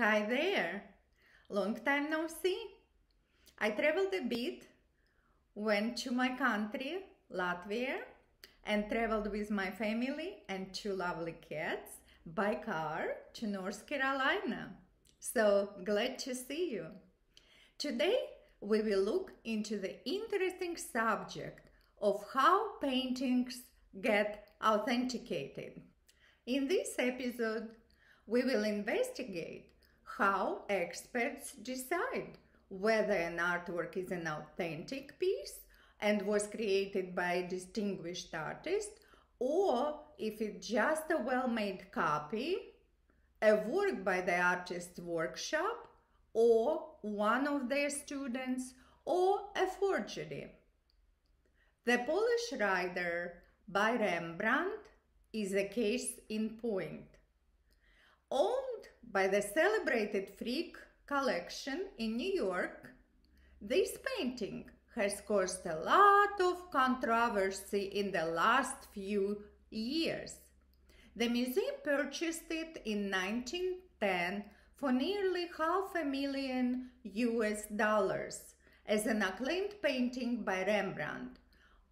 Hi there. Long time no see. I traveled a bit, went to my country, Latvia, and traveled with my family and two lovely cats by car to North Carolina. So glad to see you. Today we will look into the interesting subject of how paintings get authenticated. In this episode, we will investigate how experts decide whether an artwork is an authentic piece and was created by a distinguished artist or if it's just a well-made copy, a work by the artist's workshop or one of their students or a forgery. The Polish Rider by Rembrandt is a case in point. Owned by the celebrated Frick collection in New York, this painting has caused a lot of controversy in the last few years. The museum purchased it in 1910 for nearly half a million US dollars as an acclaimed painting by Rembrandt,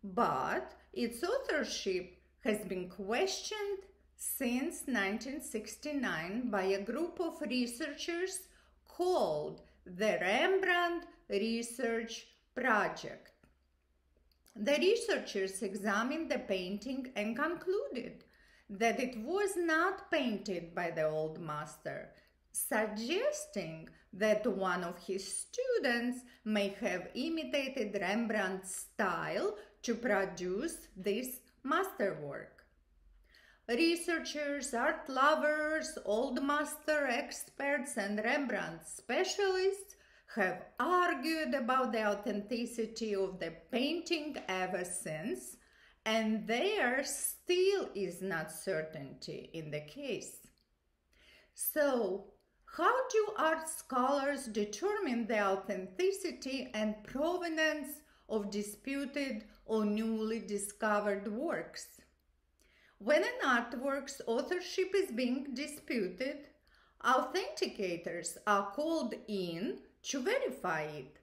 but its authorship has been questioned since 1969 by a group of researchers called the Rembrandt Research Project. The researchers examined the painting and concluded that it was not painted by the old master, suggesting that one of his students may have imitated Rembrandt's style to produce this masterwork. Researchers, art lovers, old master experts, and Rembrandt specialists have argued about the authenticity of the painting ever since, and there still is not certainty in the case. So, how do art scholars determine the authenticity and provenance of disputed or newly discovered works. When an artwork's authorship is being disputed, authenticators are called in to verify it.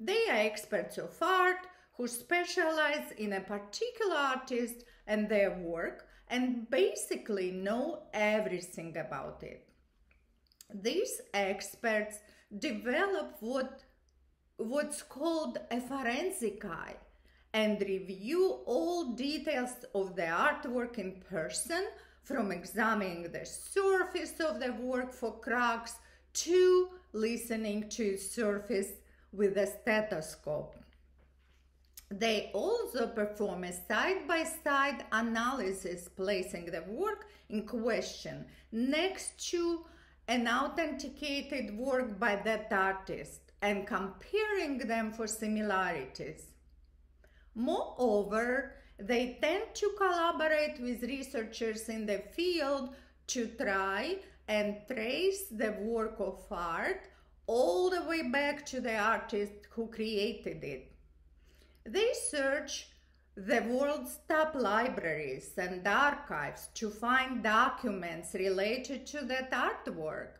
They are experts of art who specialize in a particular artist and their work and basically know everything about it. These experts develop what what's called a forensic eye and review all details of the artwork in person from examining the surface of the work for cracks to listening to its surface with a stethoscope. They also perform a side-by-side -side analysis placing the work in question next to an authenticated work by that artist and comparing them for similarities. Moreover, they tend to collaborate with researchers in the field to try and trace the work of art all the way back to the artist who created it. They search the world's top libraries and archives to find documents related to that artwork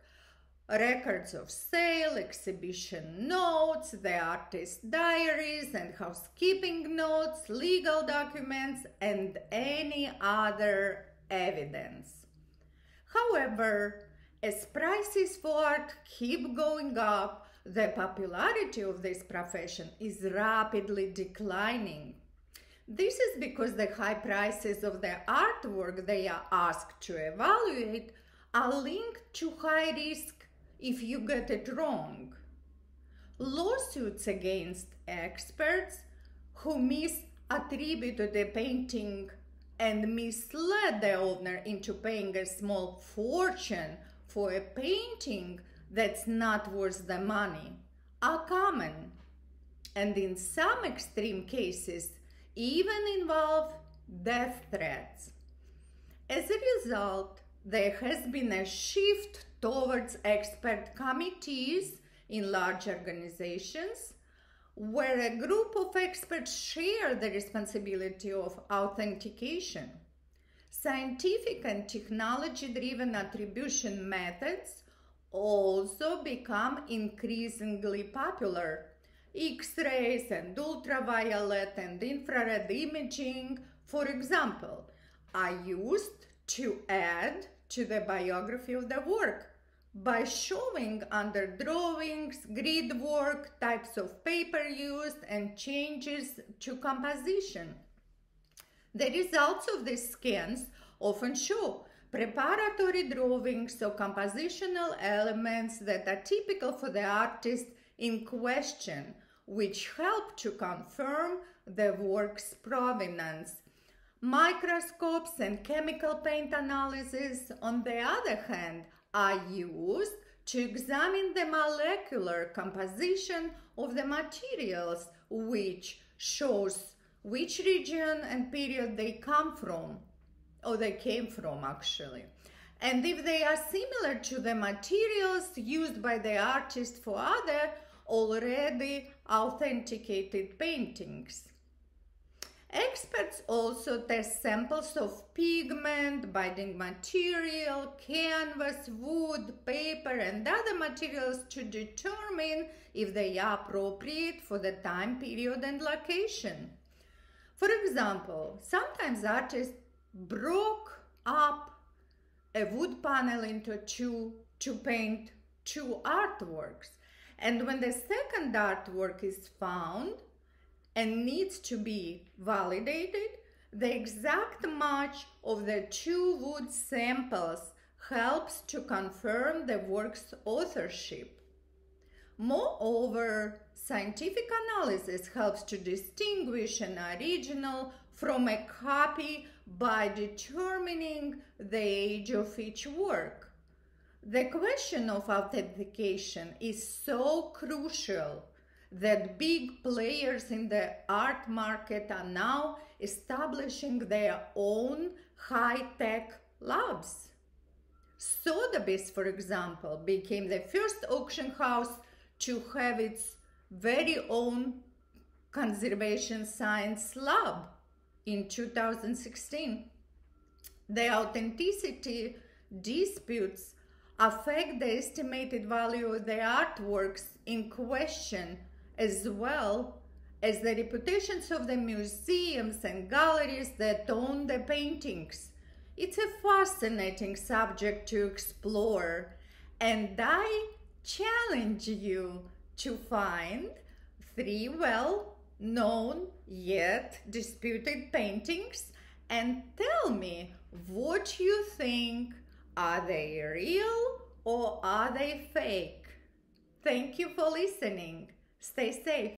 records of sale, exhibition notes, the artist's diaries and housekeeping notes, legal documents, and any other evidence. However, as prices for art keep going up, the popularity of this profession is rapidly declining. This is because the high prices of the artwork they are asked to evaluate are linked to high risk if you get it wrong. Lawsuits against experts who misattributed the painting and misled the owner into paying a small fortune for a painting that's not worth the money are common and in some extreme cases even involve death threats. As a result, there has been a shift towards expert committees in large organizations where a group of experts share the responsibility of authentication. Scientific and technology driven attribution methods also become increasingly popular. X-rays and ultraviolet and infrared imaging, for example, are used to add to the biography of the work by showing under drawings, grid work, types of paper used, and changes to composition. The results of these scans often show preparatory drawings or compositional elements that are typical for the artist in question, which help to confirm the work's provenance. Microscopes and chemical paint analysis, on the other hand, are used to examine the molecular composition of the materials, which shows which region and period they come from or they came from actually. And if they are similar to the materials used by the artist for other already authenticated paintings. Experts also test samples of pigment, binding material, canvas, wood, paper and other materials to determine if they are appropriate for the time period and location. For example, sometimes artists broke up a wood panel into two to paint two artworks. And when the second artwork is found and needs to be validated, the exact match of the two wood samples helps to confirm the work's authorship. Moreover, scientific analysis helps to distinguish an original from a copy by determining the age of each work. The question of authentication is so crucial that big players in the art market are now establishing their own high-tech labs. Sotheby's, for example, became the first auction house to have its very own conservation science lab in 2016. The authenticity disputes affect the estimated value of the artworks in question as well as the reputations of the museums and galleries that own the paintings. It's a fascinating subject to explore and I challenge you to find three well known yet disputed paintings and tell me what you think. Are they real or are they fake? Thank you for listening. Stay safe.